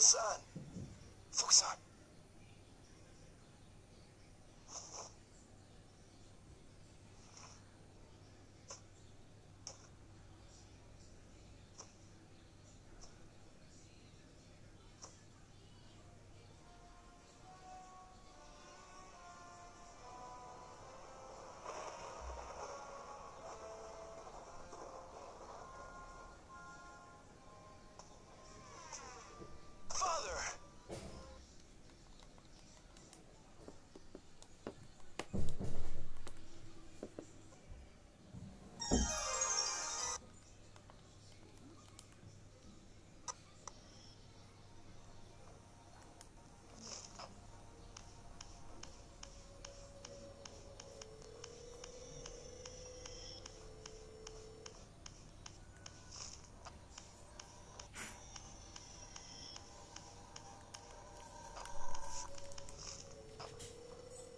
son. Focus on.